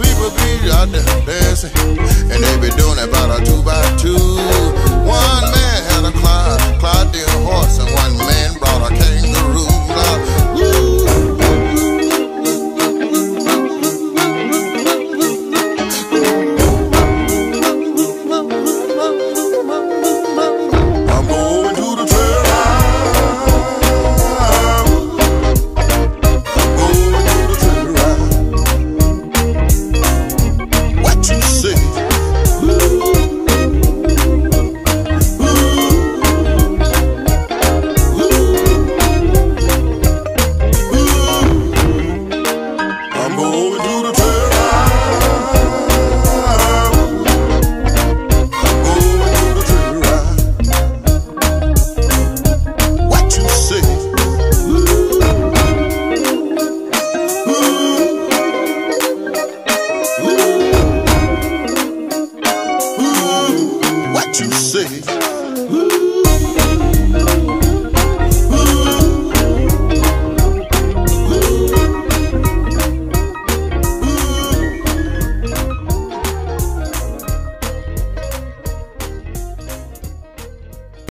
people be out there dancing, and they be doing it about a two See.